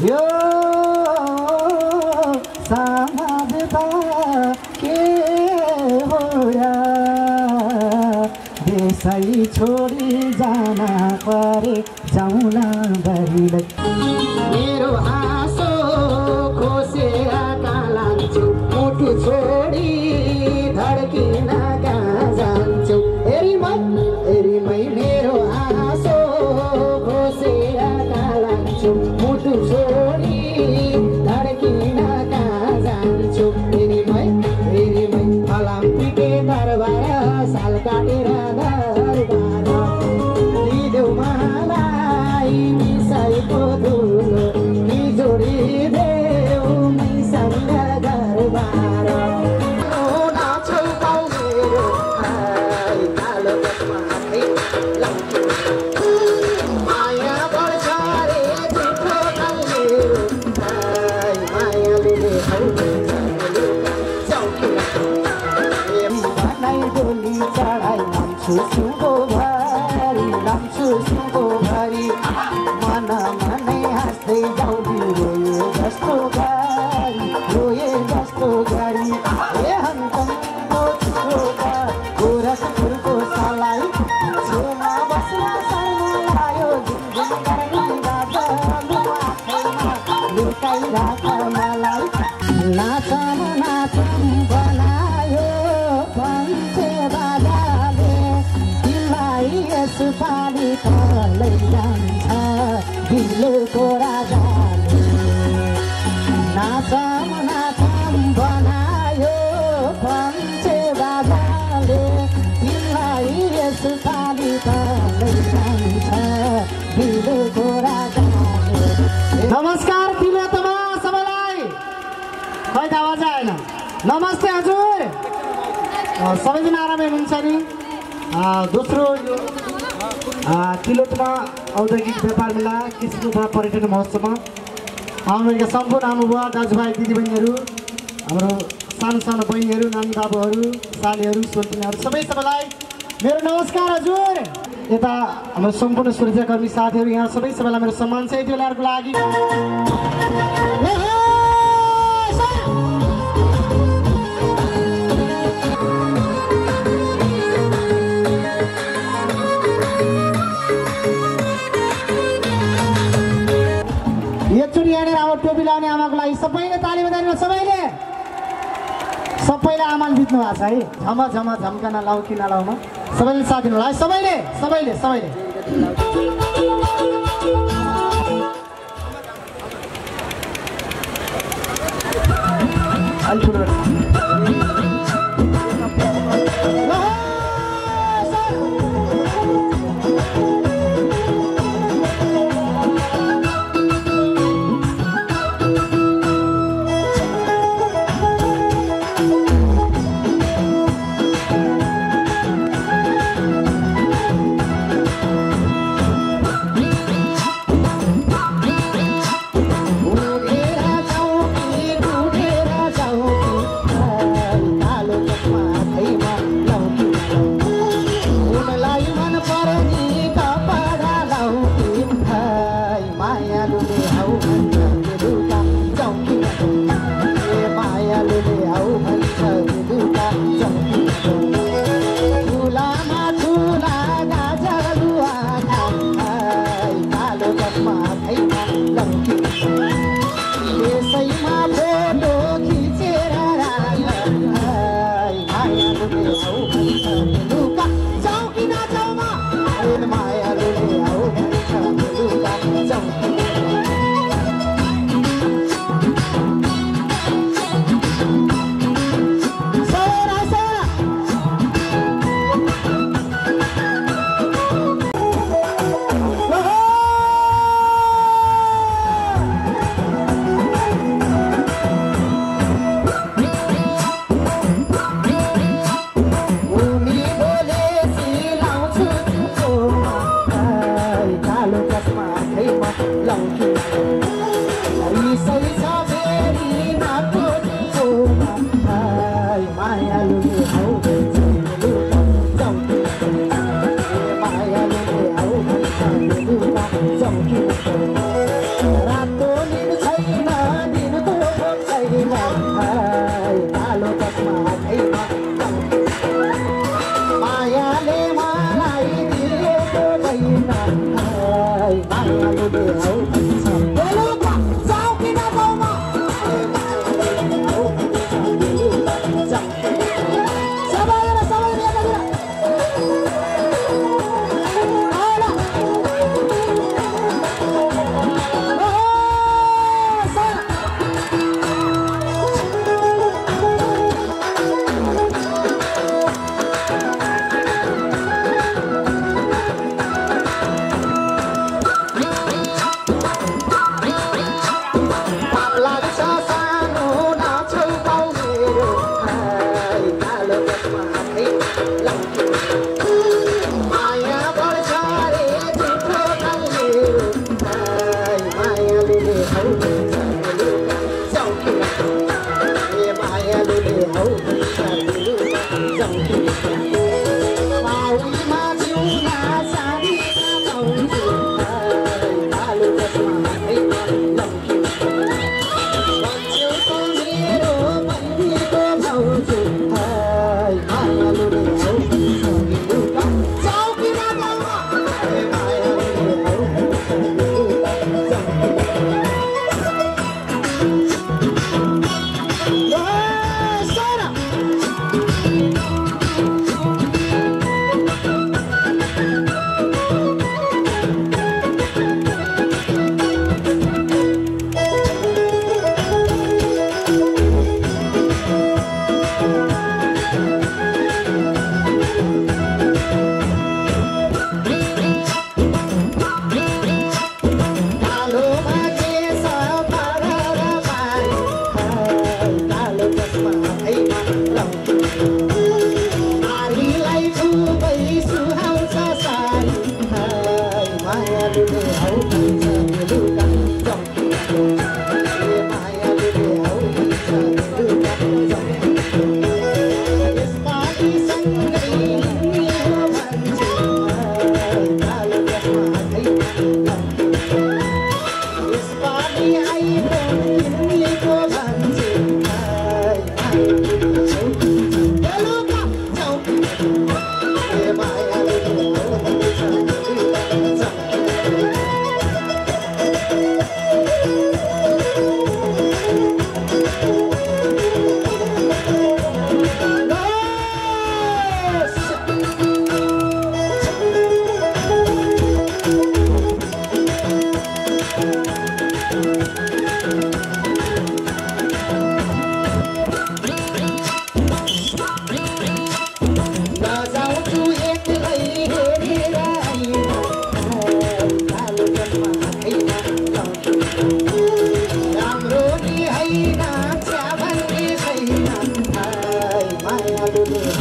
यो समाजता के हो र देशै छोडी जान परे जाउला बरिलै मेरो नाचम नाचम बनायो तलै जान्छ नमस्कार तिलोत्तमा सबैलाई। खै त आवाज आएन? नमस्ते हजुर। सबैजना आरामै हुनुहुन्छ नि? दोस्रो तिलोत्तमा औद्योगिक व्यापार मेला कृषि पर्यटन महोत्सवमा। आउनुभएका सम्पूर्ण आउनुभयो दाजुभाइ दिदीबहिनीहरू हाम्रो सानो सानो बहिनीहरू नानी बाबुहरू सालीहरू सोल्टिनाहरू सबै सबैलाई मेरो नमस्कार हजुर। यता हाम्रो सम्पूर्ण सुरक्षाकर्मी साथीहरू यहाँ सबै सबैलाई मेरो सम्मान छ यति बेलाहरूको लागि। यहाँनिर अब टोपी लाउने आमाको लागि सबैले ताली बजाइदिनु सबैले। सबैले आमाले जित्नु भएको छ है। झम झम झम्कन लाउ कि नलाउमा सबैले साथ दिनु होला है सबैले सबैले सबैले। अलिक माया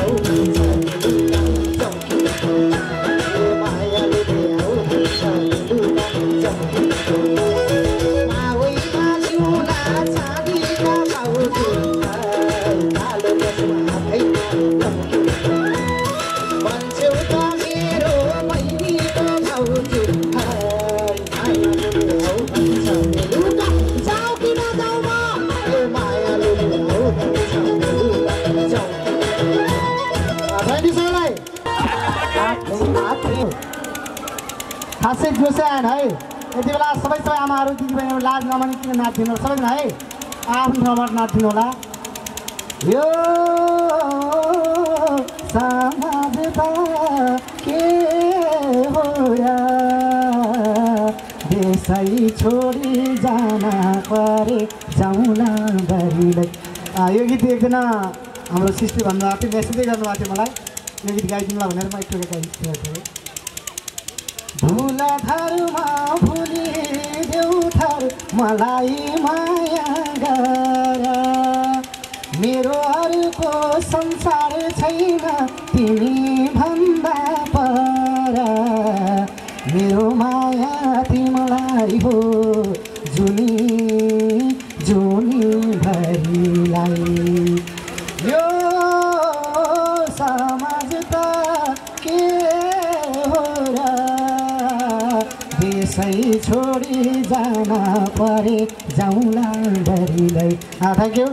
Oh, खासै जोसै है। यति बेला सबै सबै आमाहरू दिदीबहिनीहरू लाज नमानी किन नाचिदिनु सबैजना है। आफ्नो ठाउँबाट नाचिदिनु होला। यो समाज त के हो र देशै छोडी जान परे जाउँला बरीलाई यो गीत एकजना हाम्रो सृष्टि भन्नुभएको थियो मेसेजै गर्नुभएको थियो मलाई। यो गीत गाइदिनुला भनेर म एकपल्ट गाइदिएको थिएँ धुलाधरमा भुलिदेऊ थर मलाई माया गर। मेरो अर्को संसार छैन तिमी भन्दा पर। मेरो माया तिमीलाई हो थ्याङ्क यू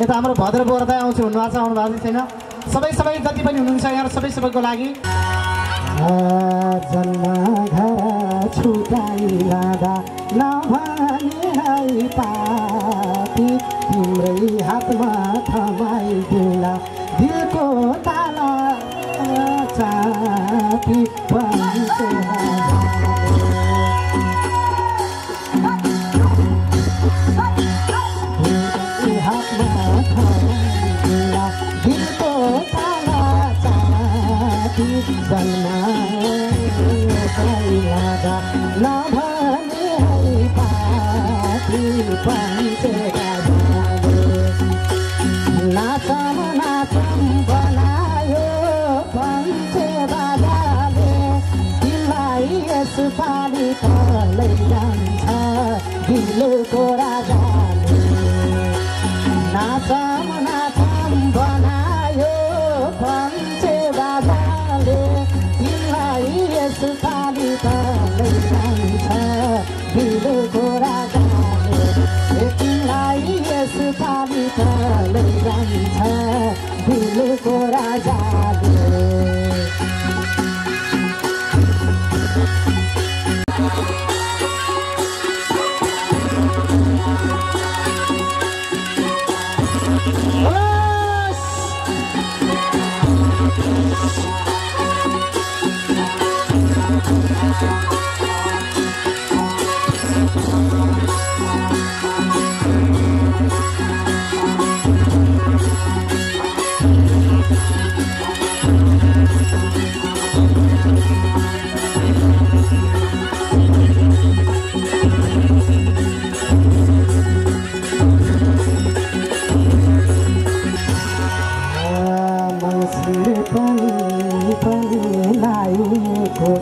यता हाम्रो भद्र बोर्दा आउँछ हुनुभएको छ आउनु भएको छैन। सबै सबै जति पनि हुनुहुन्छ यहाँ सबै सबैको लागि। तिम्रै हातमा थमाइदिउँला दिलको ताला चापी जन्माइलादा नभने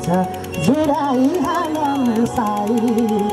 जुराई हालम साइत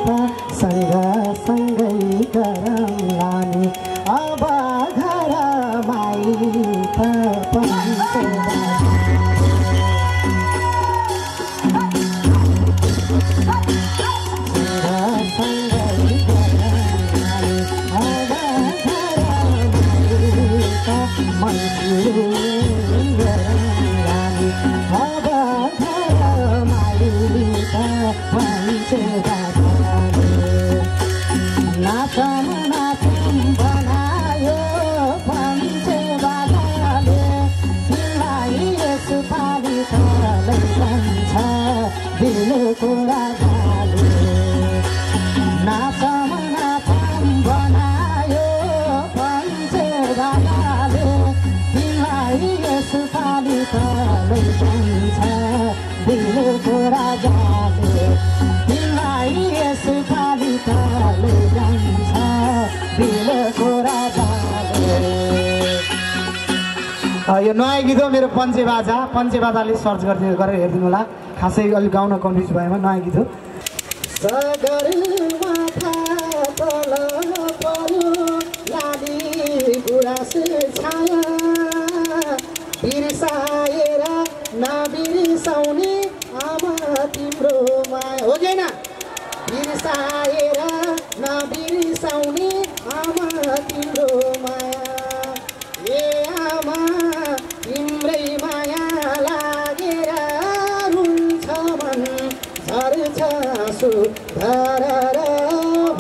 यो नयाँ गीत हो मेरो पञ्चे बाजा पञ्चे बाजाले सर्च गरिदिनु गरेर हेरिदिनु होला खासै अलिक गाउन कन्फ्युज भएमा नयाँ गीत हो। बिर्साएर नबिर्साउने हो कि होइन बिर्साएर नबिर्साउने आमा तिम्रो माया ए आमा तिम्रै माया लागेर रुन्छ मन झर्छ आँसु धरर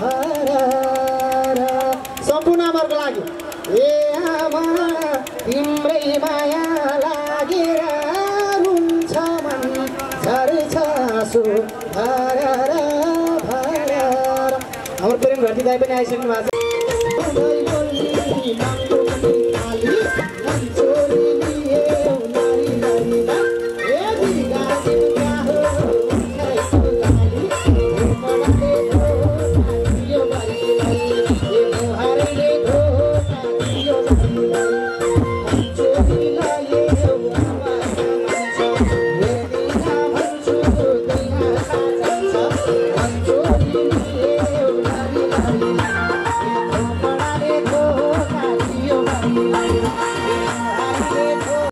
भरर सम्पूर्ण आमाहरूको लागि ए आमा तिम्रै माया दाई पनि आइसक्नु भएको छ